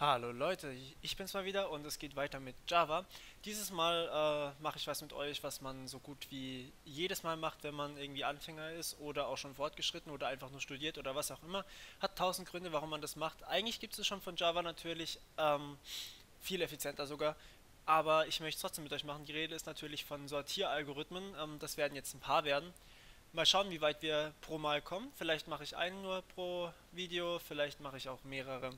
Hallo Leute, ich bin's mal wieder und es geht weiter mit Java. Dieses Mal äh, mache ich was mit euch, was man so gut wie jedes Mal macht, wenn man irgendwie Anfänger ist oder auch schon fortgeschritten oder einfach nur studiert oder was auch immer. Hat tausend Gründe, warum man das macht. Eigentlich gibt es schon von Java natürlich, ähm, viel effizienter sogar. Aber ich möchte es trotzdem mit euch machen. Die Rede ist natürlich von Sortieralgorithmen. Ähm, das werden jetzt ein paar werden. Mal schauen, wie weit wir pro Mal kommen. Vielleicht mache ich einen nur pro Video, vielleicht mache ich auch mehrere.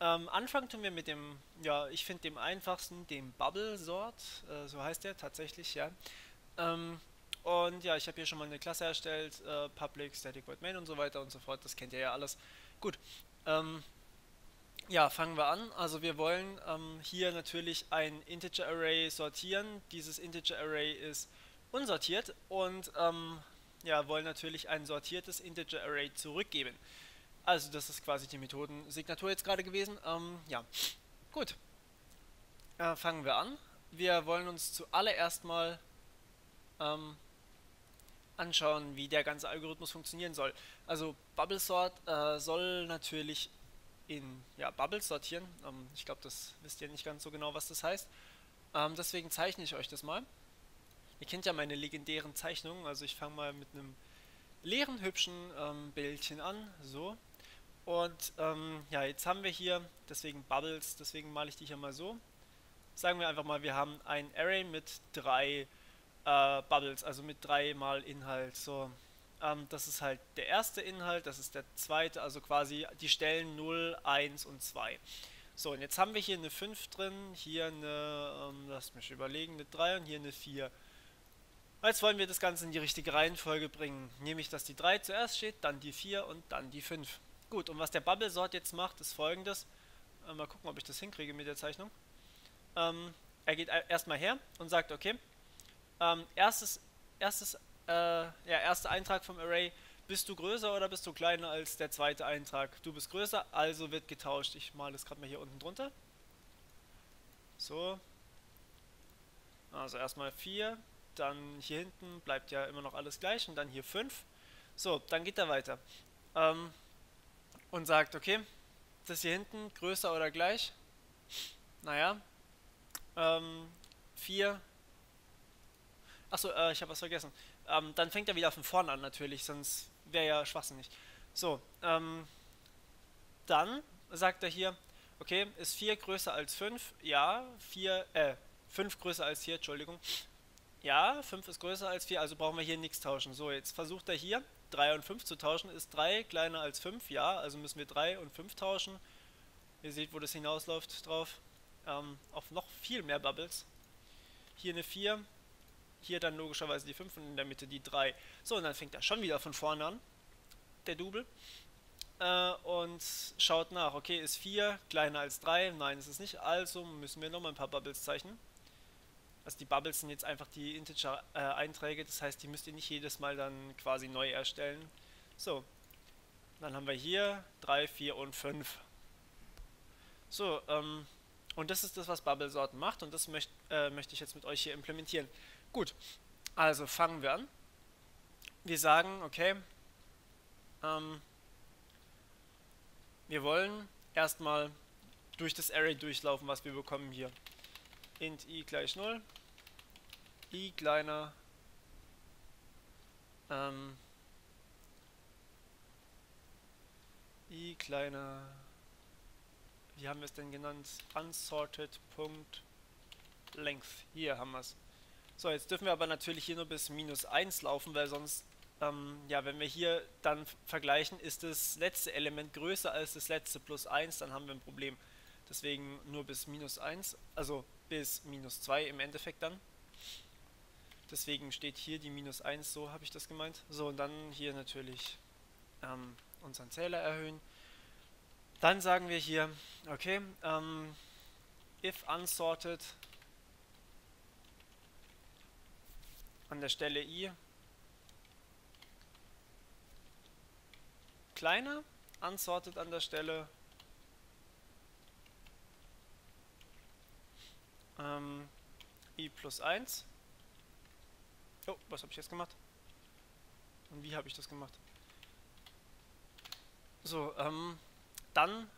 Ähm, anfangen tun wir mit dem, ja, ich finde dem einfachsten, dem Bubble Sort, äh, so heißt der tatsächlich, ja. Ähm, und ja, ich habe hier schon mal eine Klasse erstellt, äh, Public, Static Void Main und so weiter und so fort, das kennt ihr ja alles. Gut, ähm, ja, fangen wir an. Also wir wollen ähm, hier natürlich ein Integer Array sortieren. Dieses Integer Array ist unsortiert und ähm, ja, wollen natürlich ein sortiertes Integer Array zurückgeben. Also das ist quasi die Methodensignatur jetzt gerade gewesen. Ähm, ja, gut. Äh, fangen wir an. Wir wollen uns zuallererst mal ähm, anschauen, wie der ganze Algorithmus funktionieren soll. Also Bubble Sort äh, soll natürlich in ja, Bubbles sortieren. Ähm, ich glaube, das wisst ihr nicht ganz so genau, was das heißt. Ähm, deswegen zeichne ich euch das mal. Ihr kennt ja meine legendären Zeichnungen, also ich fange mal mit einem leeren, hübschen ähm, Bildchen an, so. Und ähm, ja, jetzt haben wir hier, deswegen Bubbles, deswegen male ich die hier mal so. Sagen wir einfach mal, wir haben ein Array mit drei äh, Bubbles, also mit drei mal Inhalt. So, ähm, das ist halt der erste Inhalt, das ist der zweite, also quasi die Stellen 0, 1 und 2. So, und jetzt haben wir hier eine 5 drin, hier eine, ähm, lasst mich überlegen, eine 3 und hier eine 4. Jetzt wollen wir das Ganze in die richtige Reihenfolge bringen. Nämlich, dass die 3 zuerst steht, dann die 4 und dann die 5. Gut, und was der Bubble Sort jetzt macht, ist folgendes. Äh, mal gucken, ob ich das hinkriege mit der Zeichnung. Ähm, er geht erstmal her und sagt, okay, ähm, erstes, erstes, äh, ja, erster Eintrag vom Array, bist du größer oder bist du kleiner als der zweite Eintrag? Du bist größer, also wird getauscht. Ich male das gerade mal hier unten drunter. So. Also erstmal 4, dann hier hinten bleibt ja immer noch alles gleich und dann hier 5. So, dann geht er weiter. Ähm, und sagt, okay, das hier hinten größer oder gleich? Naja, ähm, 4. Achso, äh, ich habe was vergessen. Ähm, dann fängt er wieder von vorne an natürlich, sonst wäre ja schwachsinnig. So, ähm, dann sagt er hier, okay, ist 4 größer als 5? Ja, 4, äh, 5 größer als 4, Entschuldigung. Ja, 5 ist größer als 4, also brauchen wir hier nichts tauschen. So, jetzt versucht er hier 3 und 5 zu tauschen. Ist 3 kleiner als 5? Ja, also müssen wir 3 und 5 tauschen. Ihr seht, wo das hinausläuft drauf. Ähm, auf noch viel mehr Bubbles. Hier eine 4. Hier dann logischerweise die 5 und in der Mitte die 3. So, und dann fängt er schon wieder von vorne an. Der Double. Äh, und schaut nach. Okay, ist 4 kleiner als 3? Nein, ist es nicht. Also müssen wir nochmal ein paar Bubbles zeichnen. Also die Bubbles sind jetzt einfach die Integer-Einträge, äh, das heißt, die müsst ihr nicht jedes Mal dann quasi neu erstellen. So, dann haben wir hier 3, 4 und 5. So, ähm, und das ist das, was Bubble-Sorten macht und das möcht, äh, möchte ich jetzt mit euch hier implementieren. Gut, also fangen wir an. Wir sagen, okay, ähm, wir wollen erstmal durch das Array durchlaufen, was wir bekommen hier. int i gleich 0 i kleiner. Ähm, i kleiner. Wie haben wir es denn genannt? Unsorted Punkt length. Hier haben wir es so jetzt dürfen wir aber natürlich hier nur bis minus 1 laufen weil sonst ähm, ja wenn wir hier dann vergleichen ist das letzte Element größer als das letzte plus 1 dann haben wir ein Problem. Deswegen nur bis minus 1 also bis minus 2 im Endeffekt dann Deswegen steht hier die minus 1, so habe ich das gemeint. So, und dann hier natürlich ähm, unseren Zähler erhöhen. Dann sagen wir hier, okay, ähm, if unsorted an der Stelle i kleiner, unsorted an der Stelle ähm, i plus 1 Oh, was habe ich jetzt gemacht? Und wie habe ich das gemacht? So, ähm, dann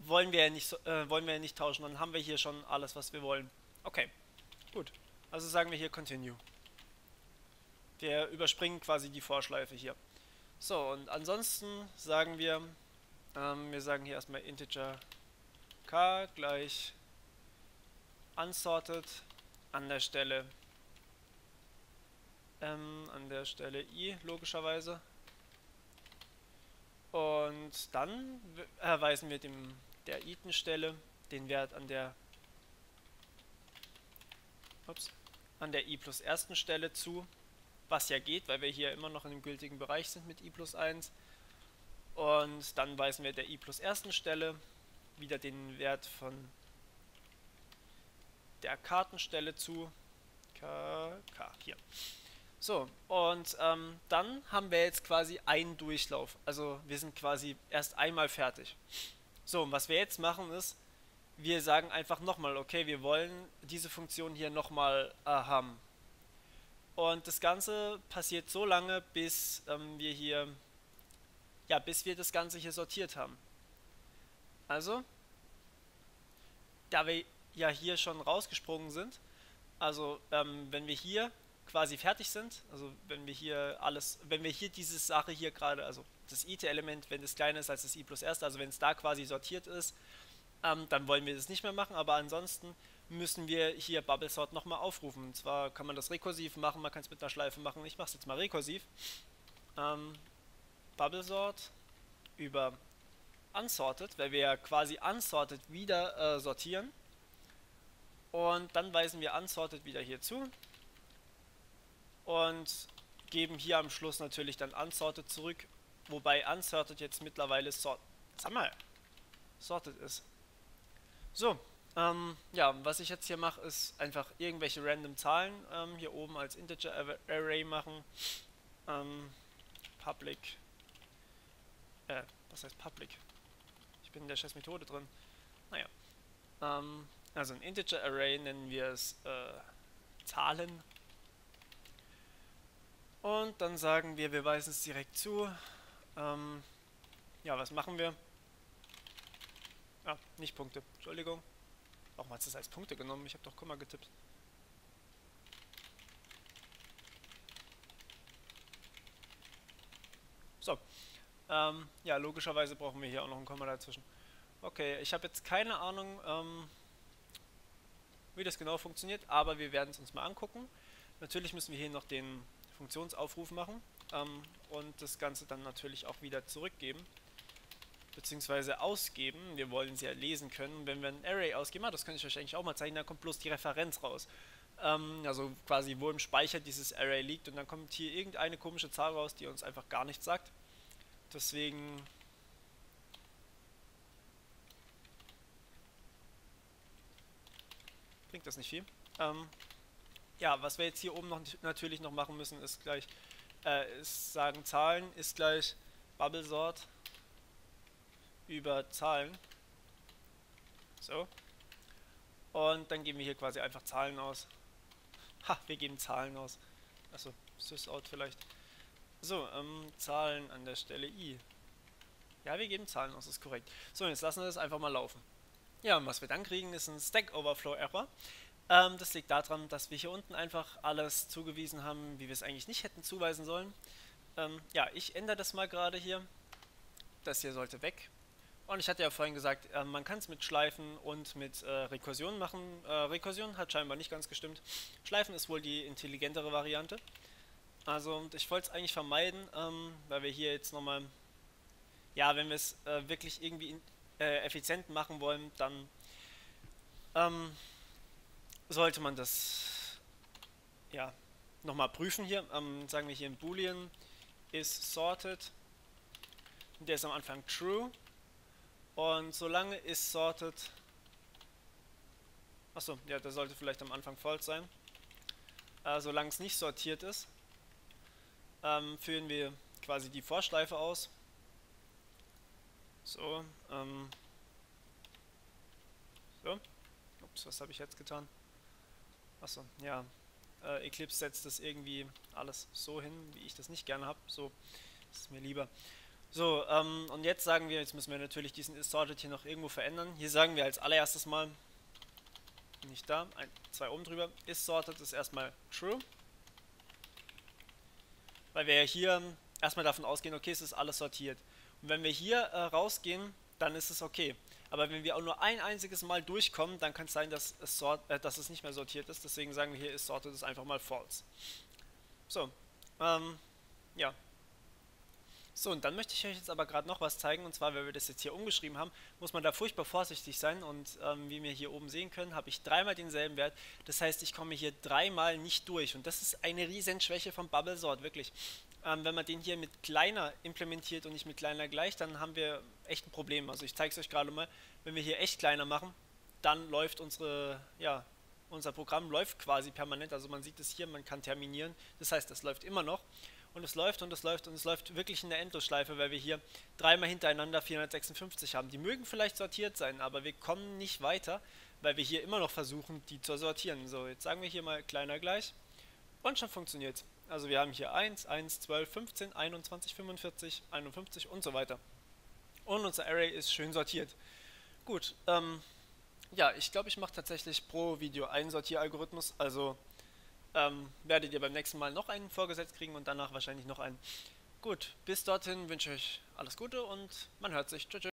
wollen wir ja nicht, äh, wollen wir ja nicht tauschen, dann haben wir hier schon alles, was wir wollen. Okay, gut. Also sagen wir hier Continue. Wir überspringen quasi die Vorschleife hier. So, und ansonsten sagen wir, ähm, wir sagen hier erstmal Integer k gleich unsorted an der Stelle ähm, an der Stelle i logischerweise und dann erweisen wir dem der iten-Stelle den Wert an der ups, an der i plus ersten Stelle zu, was ja geht, weil wir hier immer noch in dem gültigen Bereich sind mit i plus 1. Und dann weisen wir der i plus ersten Stelle wieder den Wert von der Kartenstelle zu. K, K, hier. So, und ähm, dann haben wir jetzt quasi einen Durchlauf. Also wir sind quasi erst einmal fertig. So, und was wir jetzt machen ist, wir sagen einfach nochmal, okay, wir wollen diese Funktion hier nochmal äh, haben. Und das Ganze passiert so lange, bis ähm, wir hier, ja, bis wir das Ganze hier sortiert haben. Also, da wir ja hier schon rausgesprungen sind, also ähm, wenn wir hier quasi fertig sind, also wenn wir hier alles, wenn wir hier diese Sache hier gerade, also das IT-Element, wenn es kleiner ist als das i plus erste, also wenn es da quasi sortiert ist, ähm, dann wollen wir das nicht mehr machen, aber ansonsten müssen wir hier Bubble Sort nochmal aufrufen. Und zwar kann man das rekursiv machen, man kann es mit einer Schleife machen. Ich mache es jetzt mal rekursiv. Ähm, Bubble Sort über Unsorted, weil wir ja quasi Unsorted wieder äh, sortieren. Und dann weisen wir Unsorted wieder hier zu und geben hier am Schluss natürlich dann Unsorted zurück, wobei Unsorted jetzt mittlerweile sort Sag mal, sorted ist. So, ähm, ja, was ich jetzt hier mache, ist einfach irgendwelche random Zahlen ähm, hier oben als Integer Array machen. Ähm, public, äh, was heißt public? Ich bin in der scheiß Methode drin. Naja, ähm, also ein Integer Array nennen wir es äh, Zahlen und dann sagen wir, wir weisen es direkt zu. Ähm, ja, was machen wir? Ah, nicht Punkte. Entschuldigung. Warum hat es das als Punkte genommen? Ich habe doch Komma getippt. So. Ähm, ja, logischerweise brauchen wir hier auch noch ein Komma dazwischen. Okay, ich habe jetzt keine Ahnung, ähm, wie das genau funktioniert, aber wir werden es uns mal angucken. Natürlich müssen wir hier noch den Funktionsaufruf machen ähm, und das Ganze dann natürlich auch wieder zurückgeben beziehungsweise ausgeben. Wir wollen sie ja lesen können. Wenn wir ein Array ausgeben, ah, das könnte ich euch eigentlich auch mal zeigen, dann kommt bloß die Referenz raus. Ähm, also quasi, wo im Speicher dieses Array liegt und dann kommt hier irgendeine komische Zahl raus, die uns einfach gar nichts sagt. Deswegen bringt das nicht viel. Ähm, ja, was wir jetzt hier oben noch natürlich noch machen müssen, ist gleich, äh, ist sagen Zahlen ist gleich Bubble Sort über Zahlen. So. Und dann geben wir hier quasi einfach Zahlen aus. Ha, wir geben Zahlen aus. Achso, sysout vielleicht. So, ähm, Zahlen an der Stelle i. Ja, wir geben Zahlen aus, ist korrekt. So, jetzt lassen wir das einfach mal laufen. Ja, und was wir dann kriegen, ist ein Stack Overflow Error. Ähm, das liegt daran, dass wir hier unten einfach alles zugewiesen haben, wie wir es eigentlich nicht hätten zuweisen sollen. Ähm, ja, ich ändere das mal gerade hier. Das hier sollte weg. Und ich hatte ja vorhin gesagt, äh, man kann es mit Schleifen und mit äh, Rekursion machen. Äh, Rekursion hat scheinbar nicht ganz gestimmt. Schleifen ist wohl die intelligentere Variante. Also ich wollte es eigentlich vermeiden, ähm, weil wir hier jetzt nochmal, ja, wenn wir es äh, wirklich irgendwie in, äh, effizient machen wollen, dann ähm, sollte man das ja nochmal prüfen hier. Ähm, sagen wir hier in Boolean ist sorted. Der ist am Anfang true. Und solange ist sorted. Achso, ja, der sollte vielleicht am Anfang false sein. Äh, solange es nicht sortiert ist, ähm, führen wir quasi die Vorschleife aus. So, ähm, so. Ups, was habe ich jetzt getan? Achso, ja. Äh, Eclipse setzt das irgendwie alles so hin, wie ich das nicht gerne habe. So ist es mir lieber. So, ähm, und jetzt sagen wir, jetzt müssen wir natürlich diesen is-sorted hier noch irgendwo verändern. Hier sagen wir als allererstes mal, nicht da, ein, zwei oben drüber, is-sorted ist erstmal true. Weil wir ja hier erstmal davon ausgehen, okay, es ist alles sortiert. Und wenn wir hier äh, rausgehen, dann ist es okay. Aber wenn wir auch nur ein einziges Mal durchkommen, dann kann es sein, dass es, sort, äh, dass es nicht mehr sortiert ist. Deswegen sagen wir hier, ist sorted ist einfach mal false. So, ähm, ja, so, und dann möchte ich euch jetzt aber gerade noch was zeigen, und zwar, wenn wir das jetzt hier umgeschrieben haben, muss man da furchtbar vorsichtig sein, und ähm, wie wir hier oben sehen können, habe ich dreimal denselben Wert, das heißt, ich komme hier dreimal nicht durch, und das ist eine riesen Schwäche vom Bubble Sort, wirklich. Ähm, wenn man den hier mit kleiner implementiert und nicht mit kleiner gleich, dann haben wir echt ein Problem, also ich zeige es euch gerade mal, wenn wir hier echt kleiner machen, dann läuft unsere, ja, unser Programm läuft quasi permanent, also man sieht es hier, man kann terminieren, das heißt, es läuft immer noch, und es läuft und es läuft und es läuft wirklich in der Endlosschleife, weil wir hier dreimal hintereinander 456 haben. Die mögen vielleicht sortiert sein, aber wir kommen nicht weiter, weil wir hier immer noch versuchen, die zu sortieren. So, jetzt sagen wir hier mal kleiner gleich und schon funktioniert Also wir haben hier 1, 1, 12, 15, 21, 45, 51 und so weiter. Und unser Array ist schön sortiert. Gut, ähm, ja, ich glaube, ich mache tatsächlich pro Video einen Sortieralgorithmus, also ähm, werdet ihr beim nächsten Mal noch einen vorgesetzt kriegen und danach wahrscheinlich noch einen. Gut, bis dorthin wünsche ich euch alles Gute und man hört sich. Tschüss.